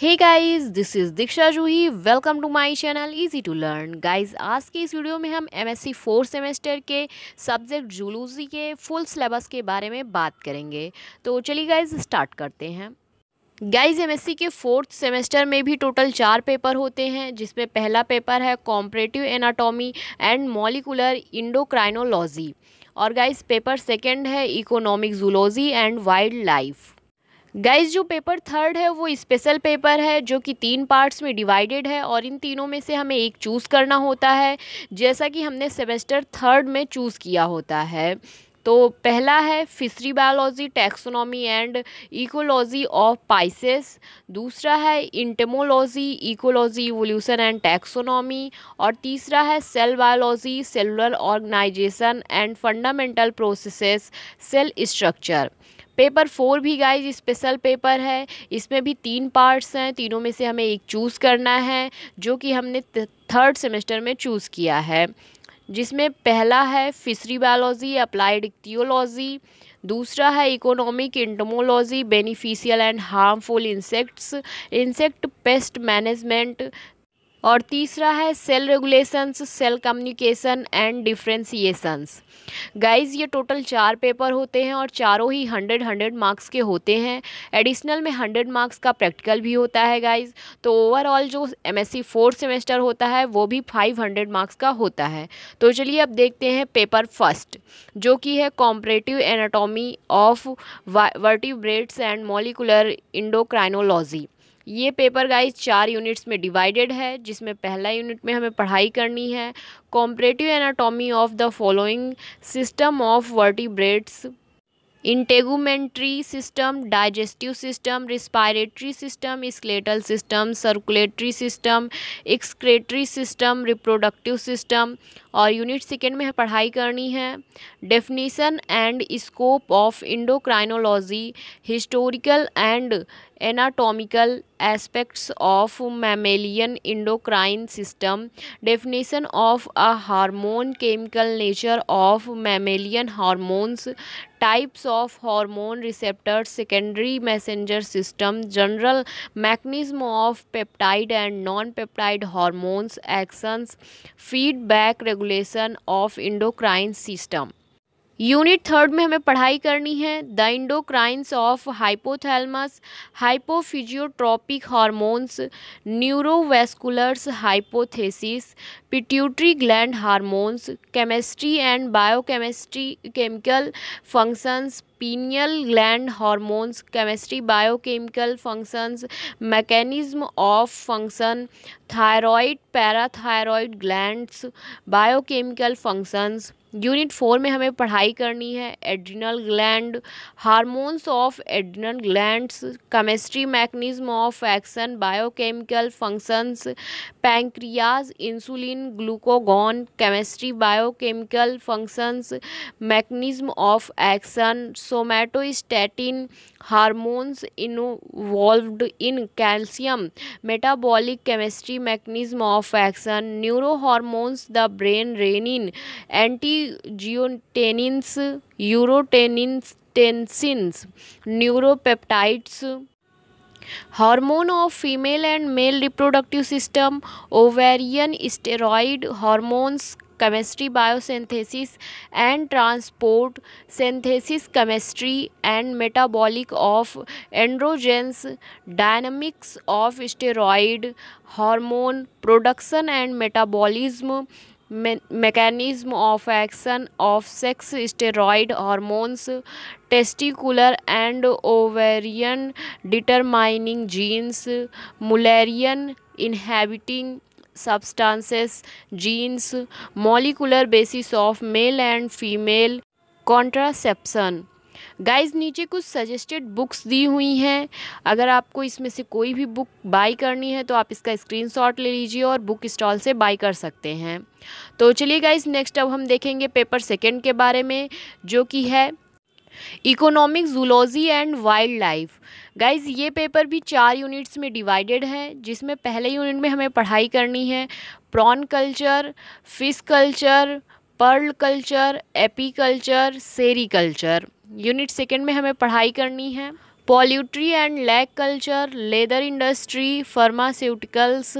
Hey guys this is Diksha Juhi welcome to my channel easy to learn guys आज के इस video में हम एमएससी फोर्थ सेमेस्टर के सब्जेक्ट जूलोजी के फुल सिलेबस के बारे में बात करेंगे तो चलिए गाइस स्टार्ट करते हैं गाइस एमएससी के फोर्थ सेमेस्टर में भी टोटल चार पेपर होते हैं जिसमें पहला पेपर है comparative anatomy and molecular endocrinology और गाइज पेपर सेकेंड है economic zoology and wild life guys जो पेपर थर्ड है वो स्पेशल पेपर है जो कि तीन पार्ट्स में डिवाइडेड है और इन तीनों में से हमें एक चूज़ करना होता है जैसा कि हमने सेमेस्टर थर्ड में चूज़ किया होता है तो पहला है fishery biology taxonomy and ecology of pisces दूसरा है entomology ecology evolution and taxonomy और तीसरा है cell biology cellular organisation and fundamental processes cell structure paper four भी गाइज स्पेशल पेपर है इसमें भी तीन पार्ट्स हैं तीनों में से हमें एक चूज़ करना है जो कि हमने थर्ड सेमेस्टर में चूज़ किया है जिसमें पहला है फिशरी बायोलॉजी अप्लाइड इक्टियोलॉजी दूसरा है economic entomology beneficial and harmful insects insect pest management और तीसरा है cell regulations cell communication and differentiation guys ये टोटल चार पेपर होते हैं और चारों ही हंड्रेड हंड्रेड मार्क्स के होते हैं एडिशनल में हंड्रेड मार्क्स का प्रैक्टिकल भी होता है गाइज तो ओवरऑल जो M S C fourth semester होता है वो भी फाइव हंड्रेड मार्क्स का होता है तो चलिए अब देखते हैं पेपर फर्स्ट जो कि है comparative anatomy of vertebrates and molecular endocrinology ये पेपर गाइज चार यूनिट्स में डिवाइडेड है जिसमें पहला यूनिट में हमें पढ़ाई करनी है comparative anatomy of the following system of vertebrates integumentary system digestive system respiratory system skeletal system circulatory system excretory system reproductive system और यूनिट सेकेंड में पढ़ाई करनी है definition and scope of endocrinology historical and anatomical aspects of mammalian endocrine system definition of a hormone chemical nature of mammalian hormones types of hormone receptors secondary messenger system general mechanism of peptide and non-peptide hormones actions feedback regulation of endocrine system unit third में हमें पढ़ाई करनी है the endocrines of hypothalamus hypophysiotropic hormones neurovasculars hypothesis pituitary gland hormones chemistry and biochemistry chemical functions pineal gland hormones chemistry biochemical functions mechanism of function thyroid parathyroid glands biochemical functions unit four में हमें पढ़ाई करनी है adrenal gland hormones of adrenal glands chemistry mechanism of action biochemical functions pancreas insulin glucagon, chemistry, biochemical functions, mechanism of action, somatostatin, hormones involved in calcium, metabolic chemistry, mechanism of action, neurohormones, the brain, renin, antigotenins, urotensins, neuropeptides, hormone of female and male reproductive system ovarian steroid hormones chemistry biosynthesis and transport synthesis chemistry and metabolic of androgens dynamics of steroid hormone production and metabolism me mechanism of action of sex steroid hormones testicular and ovarian determining genes Mullerian inhibiting substances genes molecular basis of male and female contraception guys नीचे कुछ suggested books दी हुई हैं अगर आपको इसमें से कोई भी बुक बाई करनी है तो आप इसका स्क्रीनशॉट ले लीजिए और बुक स्टॉल से बाई कर सकते हैं तो चलिए गाइज नेक्स्ट अब हम देखेंगे पेपर सेकेंड के बारे में जो कि है economic zoology and wild life guys ये पेपर भी चार यूनिट्स में डिवाइडेड है जिसमें पहले यूनिट में हमें पढ़ाई करनी है prawn culture fish culture pearl culture apiculture sericulture unit second में हमें पढ़ाई करनी है poultry and lac culture leather industry pharmaceuticals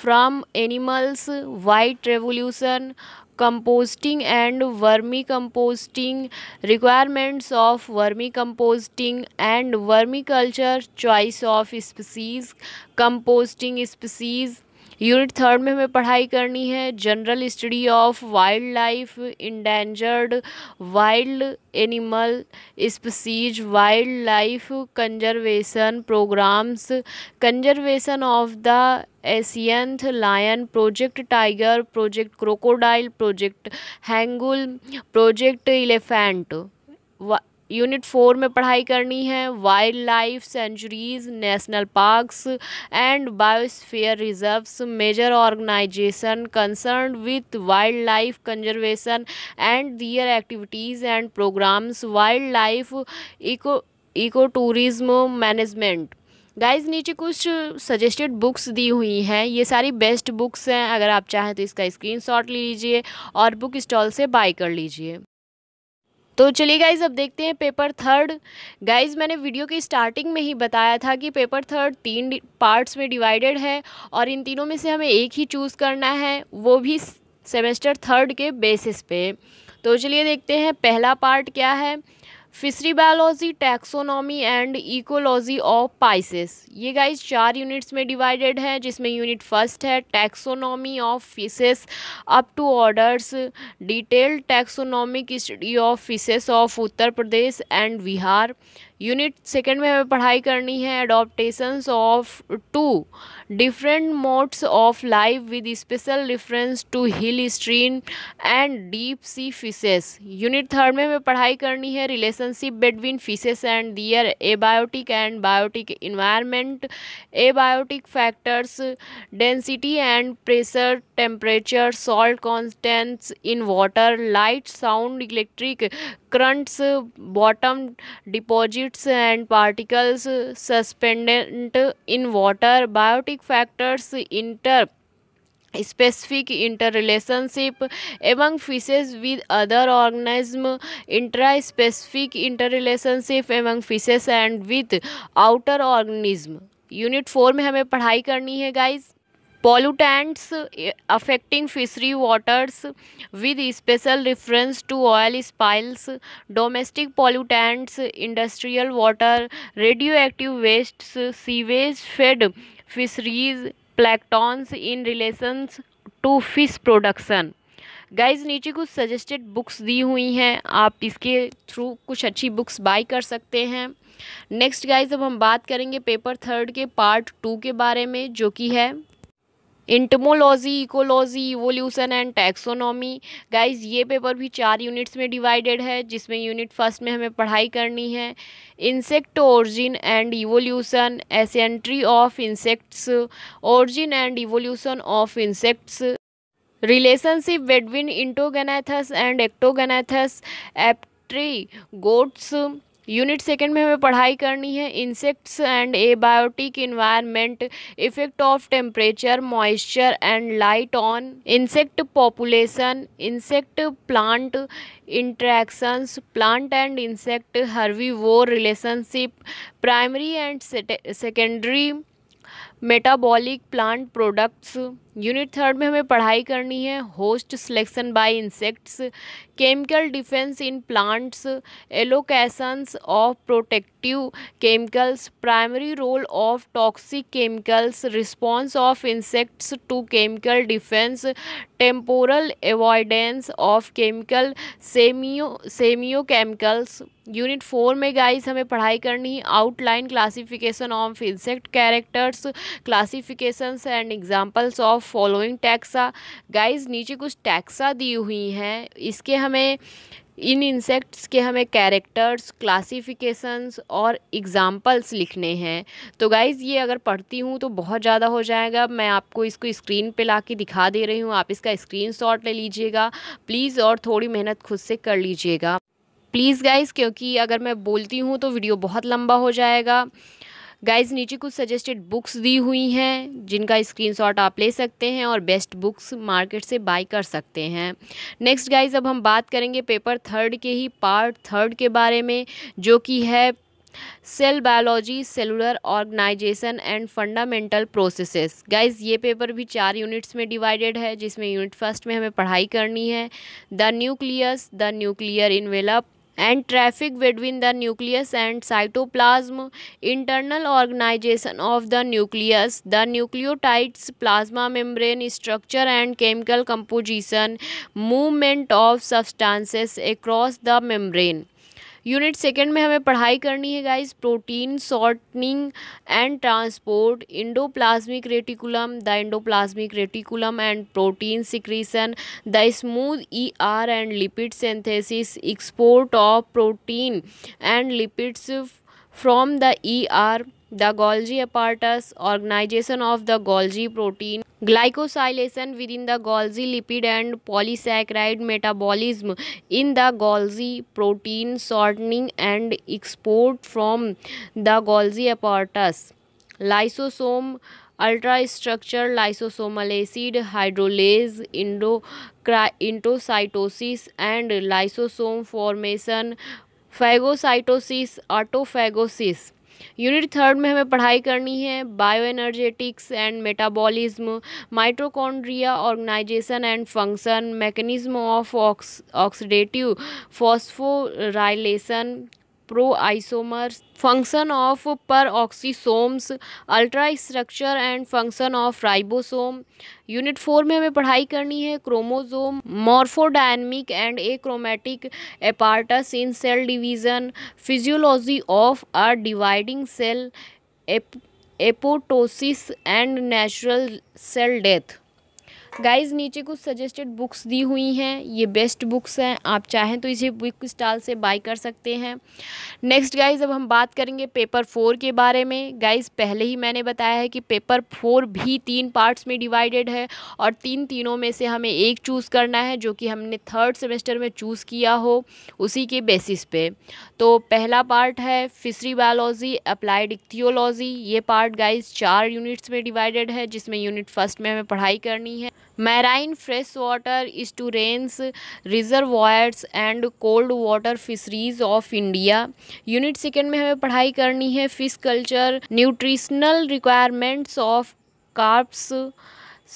from animals white revolution composting and vermicomposting requirements of vermicomposting and vermiculture choice of species composting species unit third में हमें पढ़ाई करनी है general study of wild life endangered wild animal species wild life conservation programmes conservation of the एसियंथ lion project tiger project crocodile project hangul project elephant unit four में पढ़ाई करनी है wild life sanctuaries national parks and biosphere reserves major organisations concern with wild life conservation and their activities and programmes wild life eco ecotourism management guys नीचे कुछ suggested books दी हुई हैं ये सारी बेस्ट बुक्स हैं अगर आप चाहें तो इसका स्क्रीनशॉट ले लीजिए और बुक स्टॉल से बाय कर लीजिए तो चलिए गाइज अब देखते हैं पेपर थर्ड गाइज मैंने वीडियो की स्टार्टिंग में ही बताया था कि पेपर थर्ड तीन पार्ट्स में डिवाइडेड है और इन तीनों में से हमें एक ही चूज़ करना है वो भी सेमेस्टर थर्ड के बेसिस पे तो चलिए देखते हैं पहला पार्ट क्या है fishery biology taxonomy and ecology of pisces ये गाइस चार यूनिट्स में डिवाइडेड है जिसमें यूनिट फर्स्ट है taxonomy of fishes up to orders detail taxonomic study of fishes of Uttar Pradesh and Bihar unit second में हमें पढ़ाई करनी है adaptations of to different modes of life with special reference to hill stream and deep sea fishes unit third में हमें पढ़ाई करनी है relationship between fishes and their abiotic and biotic environment abiotic factors density and pressure temperature salt constants in water light sound electric currents bottom deposits and particles suspended in water biotic factors interspecific inter relationship एवं fishes with other organism intraspecific inter relationship एवं fishes and with outer organism unit four में हमें पढ़ाई करनी है guys pollutants affecting fishery waters with special reference to oil spills domestic pollutants industrial water radioactive wastes sewage fed fisheries planktons in relations to fish production guys नीचे कुछ suggested books दी हुई हैं आप इसके थ्रू कुछ अच्छी बुक्स बाई कर सकते हैं नेक्स्ट गाइज अब हम बात करेंगे पेपर थर्ड के पार्ट टू के बारे में जो कि है entomology ecology evolution and taxonomy guys ये पेपर भी चार यूनिट्स में डिवाइडेड है जिसमें यूनिट फर्स्ट में हमें पढ़ाई करनी है insect origin and evolution ancestry of insects origin and evolution of insects relationship between entognathous and ectognathous apterygotes unit second में हमें पढ़ाई करनी है insects and abiotic environment effect of temperature moisture and light on insect population insect plant interactions plant and insect herby relationship primary and secondary metabolic plant products unit third में हमें पढ़ाई करनी है host selection by insects chemical defence in plants allocations of protective chemicals primary role of toxic chemicals response of insects to chemical defence temporal avoidance of chemical semio semiochemicals unit four में guys हमें पढ़ाई करनी है outline classification of insect characters classifications and examples of of following taxa guys नीचे कुछ taxa दी हुई हैं इसके हमें इन इंसेक्ट्स के हमें कैरेक्टर्स क्लासिफिकेशंस और एग्ज़ाम्पल्स लिखने हैं तो गाइज़ ये अगर पढ़ती हूँ तो बहुत ज़्यादा हो जाएगा मैं आपको इसको स्क्रीन पे ला के दिखा दे रही हूँ आप इसका स्क्रीन शॉट ले लीजिएगा प्लीज़ और थोड़ी मेहनत खुद से कर लीजिएगा प्लीज़ गाइज़ क्योंकि अगर मैं बोलती हूँ तो वीडियो बहुत लंबा हो जाएगा गाइज नीचे कुछ सजेस्टेड बुक्स दी हुई हैं जिनका स्क्रीनशॉट आप ले सकते हैं और बेस्ट बुक्स मार्केट से बाई कर सकते हैं नेक्स्ट गाइज अब हम बात करेंगे पेपर थर्ड के ही पार्ट थर्ड के बारे में जो कि है cell biology cellular organisation and fundamental processes guys ये पेपर भी चार यूनिट्स में डिवाइडेड है जिसमें यूनिट फर्स्ट में हमें पढ़ाई करनी है the nucleus the nuclear envelope and traffic between the nucleus and cytoplasm internal organization of the nucleus the nucleotides plasma membrane structure and chemical composition movement of substances across the membrane unit second में हमें पढ़ाई करनी है guys protein sorting and transport endoplasmic reticulum the endoplasmic reticulum and protein secretion the smooth E R and lipid synthesis export of protein and lipids from the E R the Golgi apparatus, organization of the Golgi protein, glycosylation within the Golgi lipid and polysaccharide metabolism in the Golgi protein, shortening and export from the Golgi apparatus, lysosome ultrastructure lysosomal acid hydrolase endocytosis and lysosome formation phagocytosis autophagosis unit third में हमें पढ़ाई करनी है bioenergetics and metabolism mitochondria organisation and function mechanism of oxidative phosphorylation pro topoisomers function of peroxisomes ultrastructure and function of ribosome unit four में हमें पढ़ाई करनी है chromosome morphodynamic and achromatic apparatus in cell division physiology of a dividing cell apoptosis and natural cell death guys नीचे कुछ suggested books दी हुई हैं ये बेस्ट बुक्स हैं आप चाहें तो इसे बुक स्टॉल से बाई कर सकते हैं नेक्स्ट गाइस अब हम बात करेंगे पेपर फोर के बारे में गाइस पहले ही मैंने बताया है कि पेपर फोर भी तीन पार्ट्स में डिवाइडेड है और तीन तीनों में से हमें एक चूज़ करना है जो कि हमने थर्ड सेमेस्टर में चूज़ किया हो उसी के बेसिस पे तो पहला पार्ट है फिशरी बायोलॉजी अप्लाइड इक्थियोलॉजी ये पार्ट गाइस चार यूनिट्स में डिवाइडेड है जिसमें यूनिट फर्स्ट में हमें पढ़ाई करनी है marine water estuaries reservoirs and cold water fisheries of India unit second में हमें पढ़ाई करनी है fish culture nutritional requirements of carps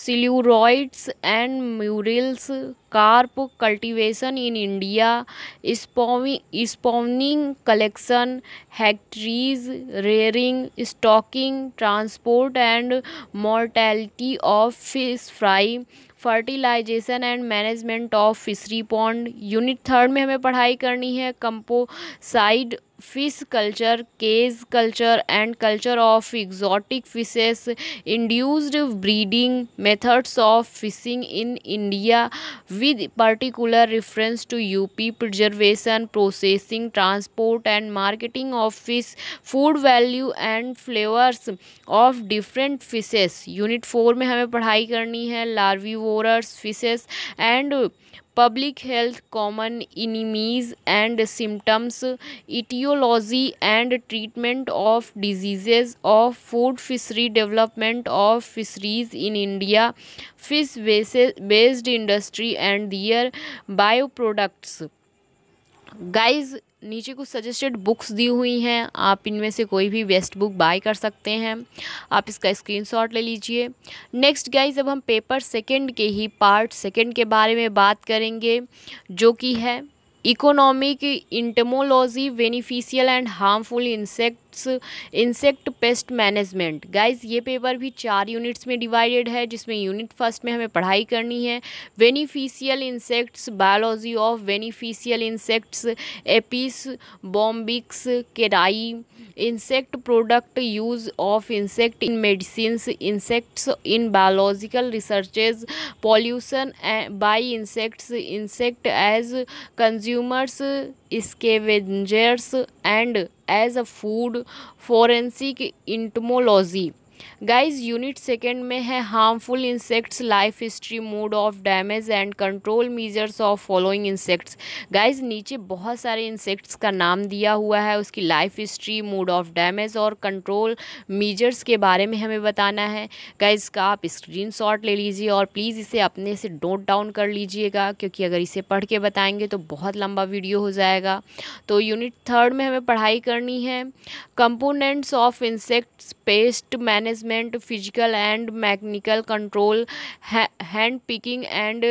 siluroids and mullets carp cultivation in India spawning collection hatcheries rearing stocking transport and mortality of fish fry fertilisation and management of fishery pond unit third में हमें पढ़ाई करनी है composite fish culture cage culture and culture of exotic fishes induced breeding methods of fishing in India with particular reference to UP preservation processing transport and marketing of fish food value and flavours of different fishes unit four में हमें पढ़ाई करनी है larvivorous fishes and public health common enemies and symptoms etiology and treatment of diseases of food fishery development of fisheries in india fish based industry and their bioproducts guys नीचे कुछ suggested books दी हुई हैं आप इनमें से कोई भी बेस्ट बुक बाय कर सकते हैं आप इसका स्क्रीनशॉट ले लीजिए नेक्स्ट गाइज अब हम पेपर सेकंड के ही पार्ट सेकंड के बारे में बात करेंगे जो कि है economic entomology beneficial and harmful insect insects insect pest management guys ये पेपर भी चार यूनिट्स में डिवाइडेड है जिसमें यूनिट फर्स्ट में हमें पढ़ाई करनी है beneficial insects biology of beneficial insects Apis Bombyx Kerria insect product use of insect in medicine insects in biological researches pollution by insects insect as consumers scavengers and as a food forensic entomology guys unit second में है harmful insects life history mode of damage and control measures of following insects guys नीचे बहुत सारे insects का नाम दिया हुआ है उसकी life history mode of damage और कंट्रोल मीजर्स के बारे में हमें बताना है गाइस का आप स्क्रीन ले लीजिए और प्लीज़ इसे अपने से नोट डाउन कर लीजिएगा क्योंकि अगर इसे पढ़ के बताएंगे तो बहुत लंबा वीडियो हो जाएगा तो यूनिट थर्ड में हमें पढ़ाई करनी है components of insects pest man management physical and mechanical control ha- hand picking and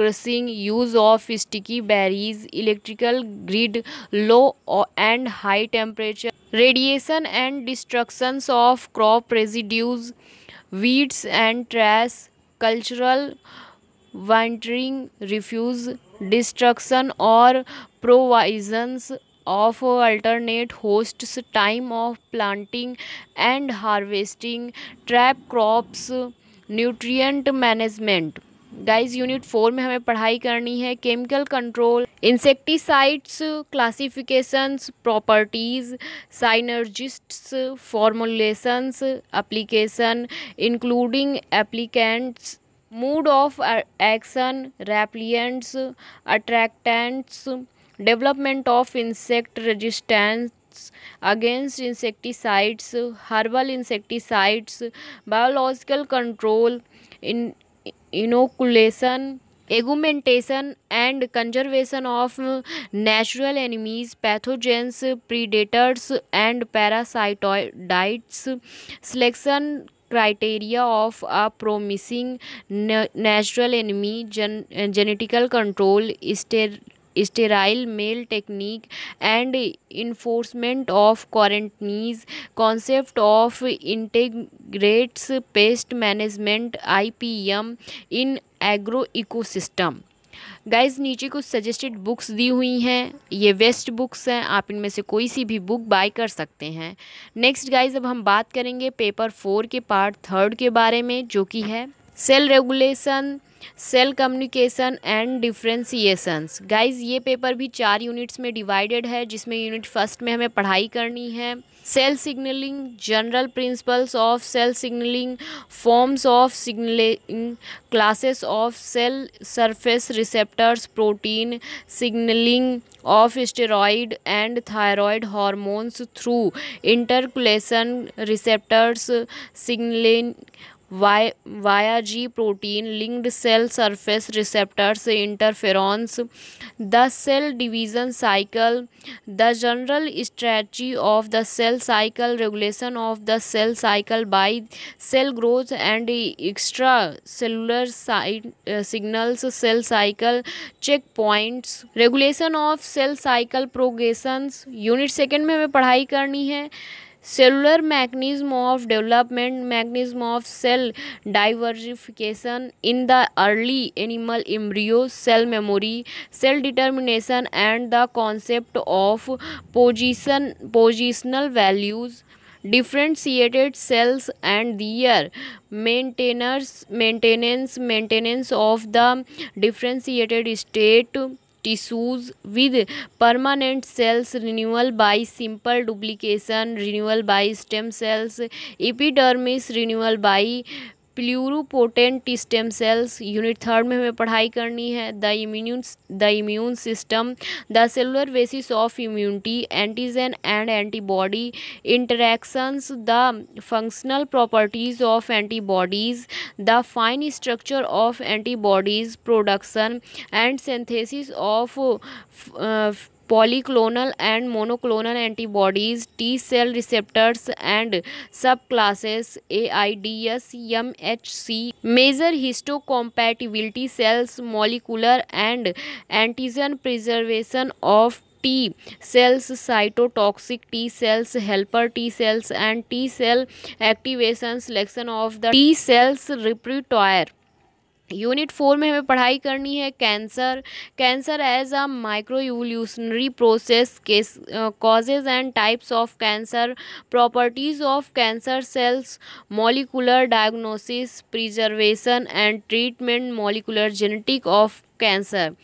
crushing use of sticky berries electrical grid low and high temperature radiation and destructions of crop residues weeds and trash cultural wandering refuse destruction or provisions of alternate host time of planting and harvesting trap crops nutrient management guys unit four में हमें पढ़ाई करनी है chemical control insecticides classifications properties synergists formulations application including applicants mode of action repellents attractants development of insect resistance against insecticides, herbal insecticides, biological control, in inoculation, augmentation and conservation of natural enemies, pathogens, predators and parasites, selection criteria of a promising natural enemy, gen- genetical control, ster- sterile male technique and enforcement of quarantines concept of integrated pest management IPM in agro ecosystem guys नीचे कुछ suggested books दी हुई हैं ये best books हैं आप इनमें से कोई सी भी बुक बाय कर सकते हैं नेक्स्ट गाइज अब हम बात करेंगे पेपर फोर के पार्ट थर्ड के बारे में जो कि है cell regulation cell communication and differentiations guys ये पेपर भी चार यूनिट्स में डिवाइडेड है जिसमें यूनिट फर्स्ट में हमें पढ़ाई करनी है cell signalling general principles of cell signalling forms of signalling classes of cell surface receptors protein signalling of steroid and thyroid hormones through intracellular receptors signalling via G protein linked cell surface receptor से interferons the cell division cycle the general strategy of the cell cycle regulation of the cell cycle by cell growth and extracellular signals cell cycle check points regulation of cell cycle progressions unit second में हमें पढ़ाई करनी है cellular mechanism of development mechanism of cell diversification in the early animal embryo cell memory cell determination and the concept of position positional values differentiated cells and their maintainers maintenance maintenance of the differentiated state tissues with permanent cells renewal by simple duplication renewal by stem cells epidermis renewal by pluripotent stem cells unit third में हमें पढ़ाई करनी है the immune the immune system the cellular basis of immunity antigen and antibody interactions the functional properties of antibodies the fine structure of antibodies production and synthesis of polyclonal and monoclonal antibodies, T cell receptors, and subclasses AIDS, MHC. major histocompatibility cells, molecular and antigen preservation of T cells, cytotoxic T cells, helper T cells, and T cell activation selection of the T cells repertoire. Unit four में हमें पढ़ाई करनी है cancer cancer as a microevolutionary process के causes and types of cancer properties of cancer cells molecular diagnosis preservation and treatment molecular genetic of cancer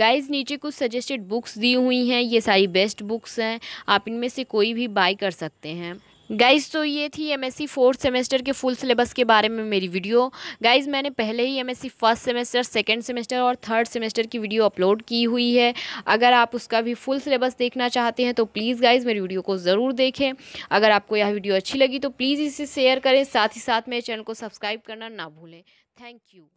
guys नीचे कुछ suggested books दी हुई हैं ये सारी बेस्ट बुक्स हैं आप इनमें से कोई भी बाई कर सकते हैं गाइज़ तो ये थी एमएससी फोर्थ सेमेस्टर के फुल सिलेबस के बारे में मेरी वीडियो गाइज़ मैंने पहले ही MSc first semester second semester और थर्ड सेमेस्टर की वीडियो अपलोड की हुई है अगर आप उसका भी फुल सिलेबस देखना चाहते हैं तो प्लीज़ गाइज़ मेरी वीडियो को ज़रूर देखें अगर आपको यह वीडियो अच्छी लगी तो प्लीज़ इसे शेयर करें साथ ही साथ मेरे चैनल को सब्सक्राइब करना ना भूलें थैंक यू